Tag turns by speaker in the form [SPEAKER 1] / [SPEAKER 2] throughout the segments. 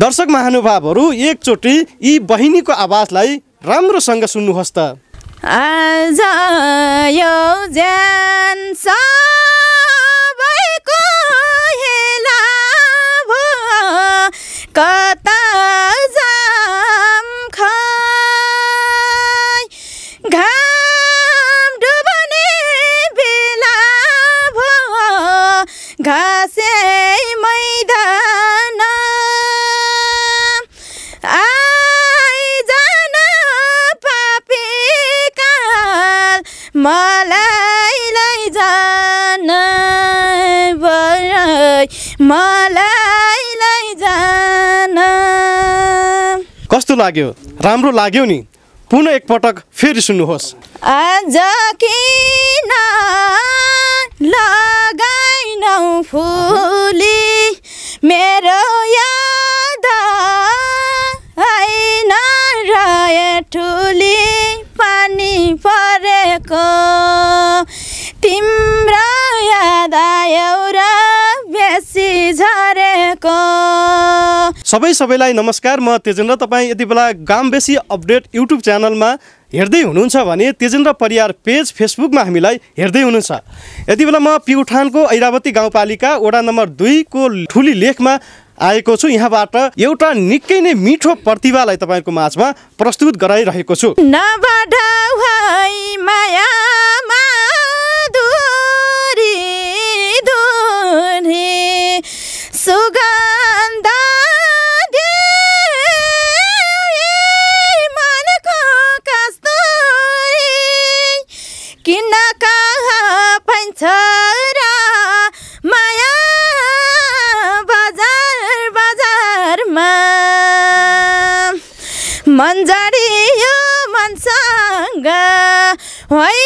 [SPEAKER 1] दर्शक महानुभावहरू एकचोटि यी बहिनीको आवाजलाई राम्रोसँग सुन्नुहोस् त।
[SPEAKER 2] कता मलाई लैजान मलाई लैजान
[SPEAKER 1] कस्तो लाग्यो? राम्रो लाग्यो नि। पुनः एकपटक फेरि सुन्नुहोस्।
[SPEAKER 2] आज किन लगाइनौ फुली? मेरो याद आइन रहे ठुली। बेसी झरेको।
[SPEAKER 1] सबै सबैलाई नमस्कार म तेजेन्द्र तपाईँ। यति बेला गाम बेसी अपडेट युट्युब च्यानलमा हेर्दै हुनुहुन्छ भने तेजेन्द्र परियार पेज फेसबुकमा हामीलाई हेर्दै हुनुहुन्छ। यति बेला म पिउठानको ऐरावती गाउँपालिका वडा नम्बर दुईको ठुली लेखमा आएको छु। यहाँबाट एउटा निकै नै मिठो प्रतिभालाई तपाईँको माझमा प्रस्तुत गराइरहेको छु।
[SPEAKER 2] कहाँ पाइन्छ र माया बजार बजारमा मन जडियो मनसँग होइन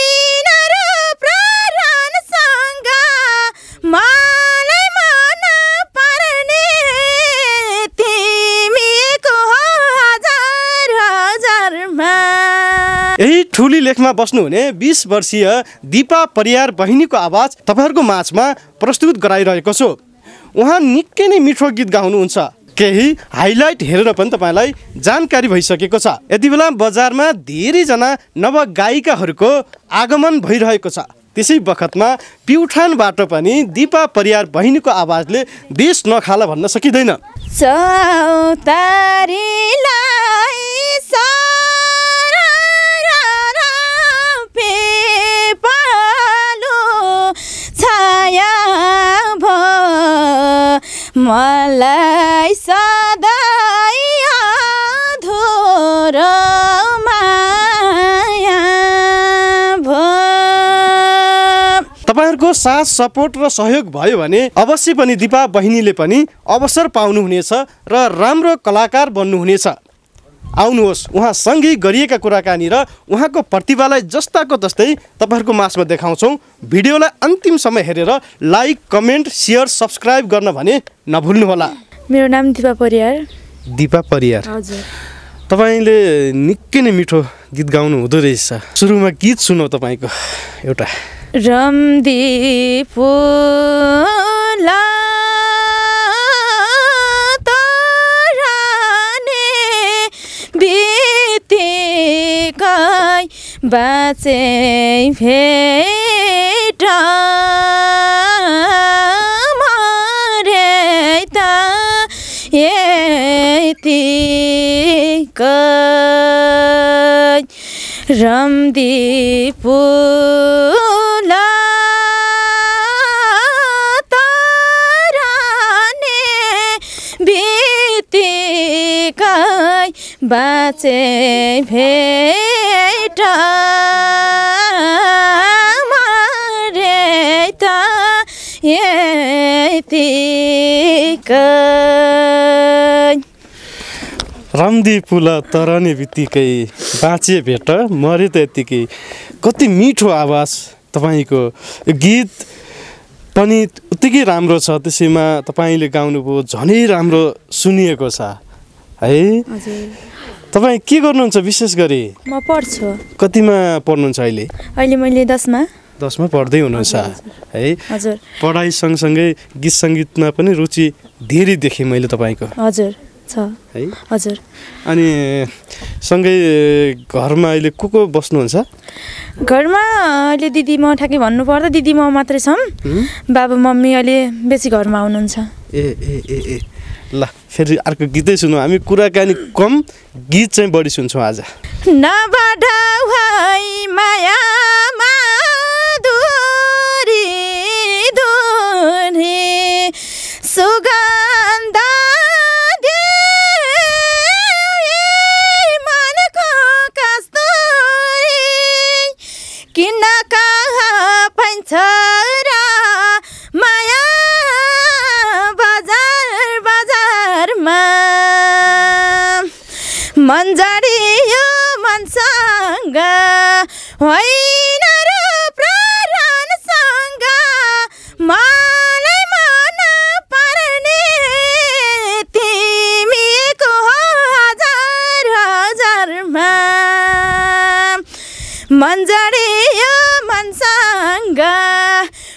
[SPEAKER 1] यही ठुली लेखमा बस्नुहुने बिस वर्षीय दिपा परियार बहिनीको आवाज तपाईँहरूको माझमा प्रस्तुत गराइरहेको छु। उहाँ निकै नै मिठो गीत गाउनुहुन्छ। केही हाइलाइट हेरेर पनि तपाईँलाई जानकारी भइसकेको छ। यति बेला बजारमा धेरैजना नवगायिकाहरूको आगमन भइरहेको छ। त्यसै बखतमा प्युठानबाट पनि दिपा परियार बहिनीको आवाजले देश नखाला भन्न सकिँदैन।
[SPEAKER 2] मलाई सधैँ भयो
[SPEAKER 1] तपाईँहरूको साथ सपोर्ट र सहयोग भयो भने अवश्य पनि दिपा बहिनीले पनि अवसर पाउनुहुनेछ र राम्रो कलाकार बन्नुहुनेछ। आउनुहोस्। उहाँसँगै गरिएका कुराकानी र उहाँको प्रतिभालाई जस्ताको तस्तै तपाईँहरूको माझमा देखाउँछौँ। भिडियोलाई अन्तिमसम्म हेरेर लाइक कमेन्ट सेयर सब्सक्राइब गर्न भने नभुल्नुहोला।
[SPEAKER 2] मेरो नाम दिपा परियार।
[SPEAKER 1] दिपा परियार।
[SPEAKER 2] हजुर।
[SPEAKER 1] तपाईँले निकै नै मिठो गीत गाउनु हुँदो रहेछ। सुरुमा गीत सुनौ तपाईँको। एउटा।
[SPEAKER 2] रम्दी फुला बाँचे भेट मरे त तराने बितेकै बाँचे भेट मरे त यतिकै
[SPEAKER 1] रामदी पुल तरने बित्तिकै बाँचे भेट मरे त यत्तिकै कति मिठो आवाज तपाईँको गीत पनि उत्तिकै राम्रो छ त्यसैमा तपाईँले गाउनुभयो झनै राम्रो सुनिएको छ है
[SPEAKER 2] हजुर।
[SPEAKER 1] तपाईँ के गर्नुहुन्छ विशेष गरी?
[SPEAKER 2] म पढ्छु।
[SPEAKER 1] कतिमा पढ्नुहुन्छ अहिले?
[SPEAKER 2] अहिले मैले दसमा।
[SPEAKER 1] दसमा पढ्दै हुनुहुन्छ। है?
[SPEAKER 2] हजुर।
[SPEAKER 1] पढाइ सँगसँगै गीत सङ्गीतमा पनि रुचि धेरै देखेँ मैले तपाईँको।
[SPEAKER 2] हजुर छ।
[SPEAKER 1] है?
[SPEAKER 2] हजुर।
[SPEAKER 1] अनि सँगै घरमा अहिले को को बस्नुहुन्छ?
[SPEAKER 2] घरमा अहिले दिदी म ठ्याक्कै भन्नुपर्दा दिदी म मात्रै छौँ? बाबा मम्मी अहिले बेसी घरमा हुनुहुन्छ
[SPEAKER 1] ए ए ए ए। ल फेरि अर्को गीतै सुनौँ। हामी कुराकानी कम गीत चाहिँ बढी सुन्छौँ आज।
[SPEAKER 2] मन जडियो मनसँग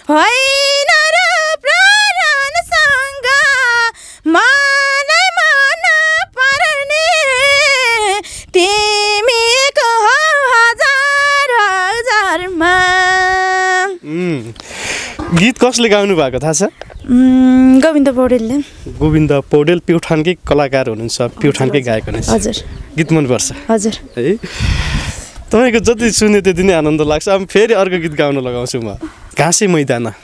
[SPEAKER 2] होइन र प्राणसँग मलाई मन पर्ने। तिमीको हजार हजारमा।
[SPEAKER 1] गीत कसले गाउनु भएको थाहा छ?
[SPEAKER 2] गोविन्द पौडेलले।
[SPEAKER 1] गोविन्द पौडेल प्युठानकै कलाकार हुनुहुन्छ प्युठानकै गायक हुनुहुन्छ।
[SPEAKER 2] हजुर।
[SPEAKER 1] गीत मनपर्छ।
[SPEAKER 2] हजुर।
[SPEAKER 1] है? तपाईँको जति सुने त्यति नै आनन्द लाग्छ। अब फेरि अर्को गीत गाउन लगाउँछु म। घाँसे मैदान।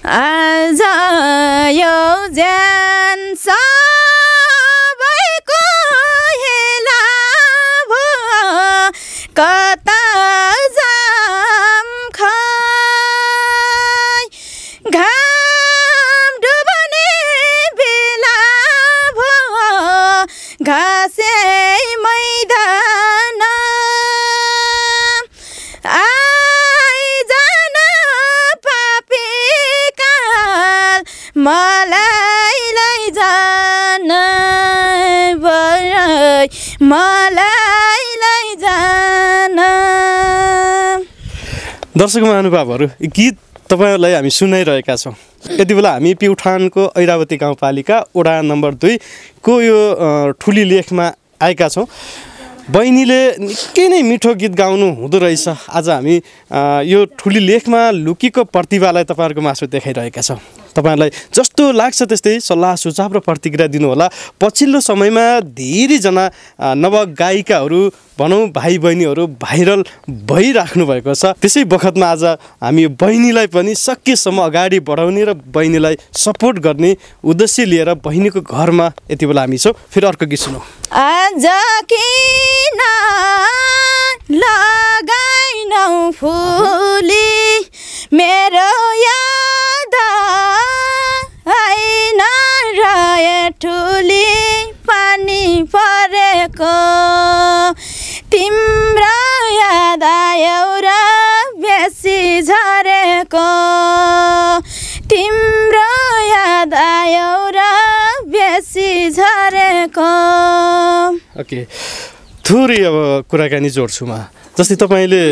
[SPEAKER 2] मलाई लैजान मलाई लैजान
[SPEAKER 1] दर्शक महानुभावहरू गीत तपाईँहरूलाई हामी सुनाइरहेका छौँ। यति बेला हामी प्युठानको ऐरावती गाउँपालिका वडा नम्बर दुईको यो ठुली लेखमा आएका छौँ। बहिनीले निकै नै मिठो गीत गाउनु हुँदो रहेछ। आज हामी यो ठुली लेखमा लुकीको प्रतिभालाई तपाईँहरूको मासु देखाइरहेका छौँ। तपाईँहरूलाई जस्तो लाग्छ त्यस्तै सल्लाह सुझाव र प्रतिक्रिया दिनुहोला। पछिल्लो समयमा धेरैजना नवगायिकाहरू भनौँ भाइ बहिनीहरू भाइरल भइराख्नु भएको छ। त्यसै बखतमा आज हामी बहिनीलाई पनि सकेसम्म अगाडि बढाउने र बहिनीलाई सपोर्ट गर्ने उद्देश्य लिएर बहिनीको घरमा यति बेला हामी छौँ। फेरि अर्को गीत सुनौँ।
[SPEAKER 2] लगाइनौ फुली मेरो ठुली पानी परेको तिम्रो याद आयो र बेसी झरेको तिम्रो याद आयो र बेसी झरेको
[SPEAKER 1] ओके थोरै अब कुराकानी जोड्छु म जस्तै तपाईँले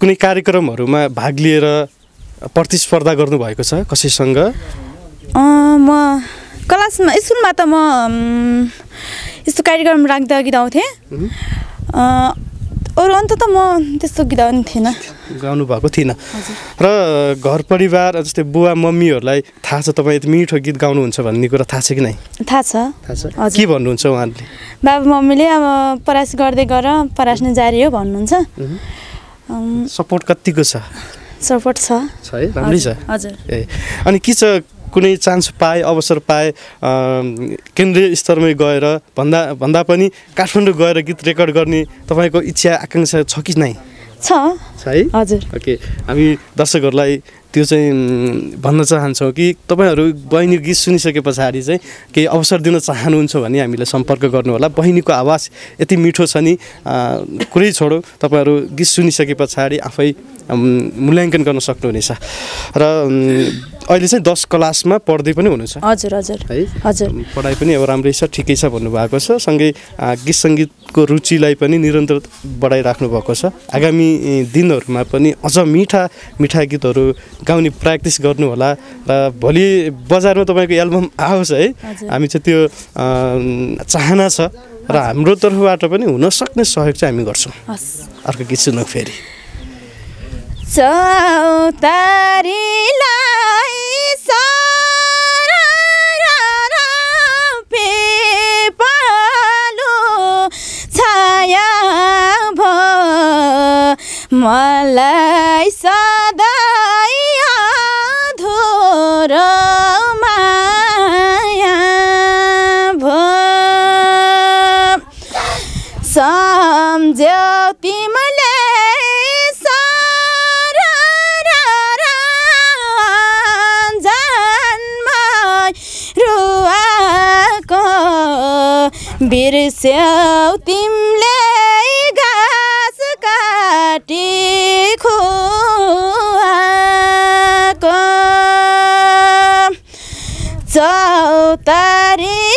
[SPEAKER 1] कुनै कार्यक्रमहरूमा भाग लिएर प्रतिस्पर्धा गर्नुभएको छ कसैसँग
[SPEAKER 2] म क्लासमा स्कुलमा त म यस्तो कार्यक्रम राख्दा गीत गाउँथेँ अरू अन्त त म त्यस्तो गीत गाउने थिएन
[SPEAKER 1] गाउनु भएको थिएन। र घर परिवार जस्तै बुवा मम्मीहरूलाई थाहा छ तपाईँ यति मिठो गीत गाउनुहुन्छ भन्ने कुरा थाहा छ कि नै?
[SPEAKER 2] थाहा छ।
[SPEAKER 1] थाहा छ। के भन्नुहुन्छ उहाँहरूले?
[SPEAKER 2] बाबा मम्मीले अब प्रयास गर्दै गर प्रयास नै जारी हो भन्नुहुन्छ।
[SPEAKER 1] सपोर्ट कतिको छ?
[SPEAKER 2] सपोर्ट छ।
[SPEAKER 1] छ है राम्रै छ।
[SPEAKER 2] हजुर।
[SPEAKER 1] ए अनि के छ कुनै चान्स पाए अवसर पाए केन्द्रीय स्तरमै गएर भन्दा भन्दा पनि काठमाडौँ गएर गीत रेकर्ड गर्ने तपाईँको इच्छा आकाङ्क्षा छ कि नै?
[SPEAKER 2] छ।
[SPEAKER 1] है?
[SPEAKER 2] हजुर।
[SPEAKER 1] ओके। हामी दर्शकहरूलाई त्यो चाहिँ भन्न चाहन्छौँ कि तपाईँहरू बहिनी गीत सुनिसके पछाडि चाहिँ केही अवसर दिन चाहनुहुन्छ भने हामीलाई सम्पर्क गर्नुहोला। बहिनीको आवाज यति मिठो छ नि। कुरै छोडो। तपाईँहरू गीत सुनिसके पछाडि आफै मूल्याङ्कन गर्न सक्नुहुनेछ। र अहिले चाहिँ दस क्लासमा पढ्दै पनि हुनुहुन्छ।
[SPEAKER 2] हजुर हजुर।
[SPEAKER 1] है?
[SPEAKER 2] हजुर।
[SPEAKER 1] पढाइ पनि अब राम्रै छ ठिकै छ भन्नुभएको छ। सँगै गीत सङ्गीतको रुचिलाई पनि निरन्तर बढाइराख्नु भएको छ। आगामी दिनहरूमा पनि अझ मिठा मिठा गीतहरू गाउने प्र्याक्टिस गर्नुहोला। र भोलि बजारमा तपाईँको एल्बम आओस् है। हामी चाहिँ त्यो चाहना छ। र हाम्रो तर्फबाट पनि हुन सक्ने सहयोग चाहिँ हामी गर्छौँ। अर्को गीत सुनौँ फेरि।
[SPEAKER 2] चौतारीलाई सररपे पालो छाया भ। मलाई सधैँ अधुरो माया भयो सम्झ्यौ तिमीले बिर्स्यौ तिमीले घाँस काटी चौतारीलाई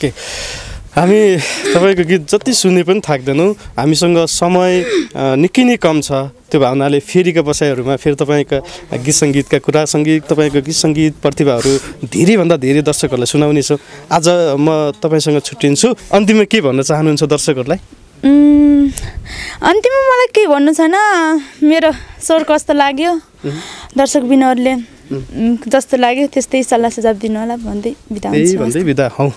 [SPEAKER 1] के हामी तपाईँको गीत जति सुने पनि थाक्दैनौँ। हामीसँग समय निकै नै कम छ। त्यो भावनाले फेरिका बसाइहरूमा फेरि तपाईँका गीत सङ्गीतका कुरा सङ्गीत तपाईँको गीत सङ्गीत प्रतिभाहरू धेरैभन्दा धेरै दर्शकहरूलाई सुनाउनेछौँ आज म तपाईँसँग छुट्टिन्छु। अन्तिममा के भन्न चाहनुहुन्छ दर्शकहरूलाई?
[SPEAKER 2] अन्तिममा मलाई के भन्नु छैन। मेरो स्वर कस्तो लाग्यो? दर्शक बिनहरूले जस्तो लाग्यो। त्यस्तै सल्लाह सुझाव दिनु होला। भन्दै बिदा
[SPEAKER 1] भन्दै बिदा हौ।